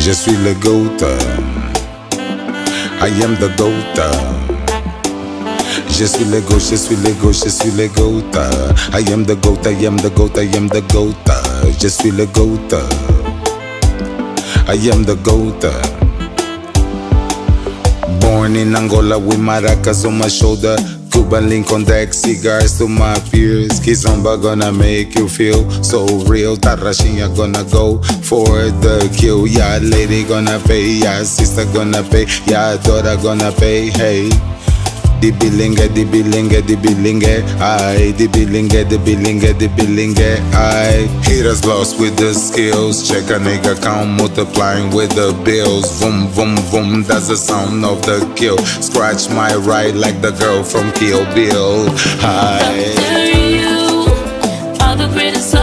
Je suis le goat. I am the goat. Je suis le goat, je suis le goat, je suis le goat. I am the goat, I am the goat, I am the goat. Je suis le goat. I am the goat. Born in Angola with maracas on my shoulder. Cuban link on deck, cigars to my peers. Kizomba gonna make you feel so real. Tarraxinha gonna go for the kill. Yeah, lady gonna pay. Yeah, sister gonna pay. Yeah, daughter gonna pay. Hey. Di bilinge, di bilinge, di bilinge, I Di bilinge, di bilinge, di bilinge, I Haters lost with the skills. Check a nigga count multiplying with the bills. Vroom, vroom, vroom, that's the sound of the kill. Scratch my right like the girl from Kill Bill. Hi After you are the greatest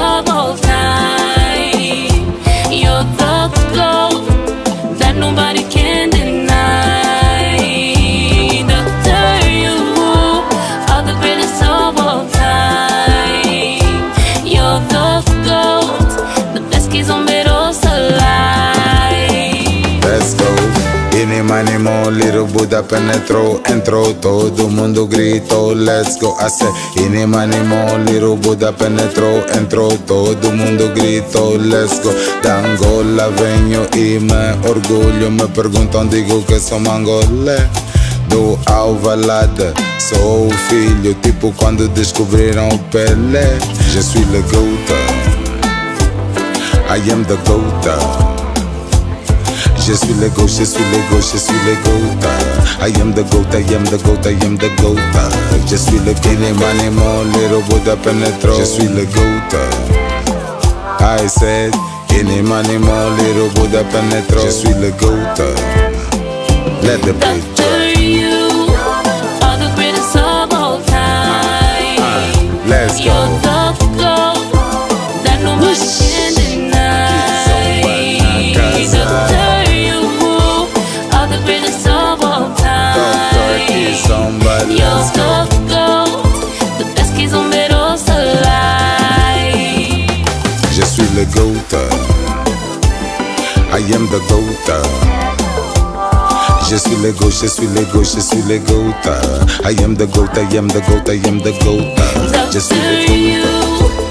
Inima animo, little Buddha penetró, entró, todo mundo gritó, let's go. I said, inima animo, little Buddha penetró, entró, todo mundo gritó, let's go. Da Angola venho e me orgulho, me perguntam, digo que sou mangolé. Do Alvalade, sou o filho, tipo quando descobriram o Pelé. Je suis le goat, I am the goat. Je suis le goat, je suis le goat, je suis le goat. I am the goat, I am the goat, I am the goat. Je suis le kine manimo, little Buddha penetro. Je suis le goat. I said, kine manimo, little Buddha penetro. Je suis le goat. Let the beat drop. you are the greatest of all time. Let's go. I am the goat. Je suis le goat, je suis le goat, je suis le goat. I am the goat, I am the goat, I am the goat. Je suis le goat.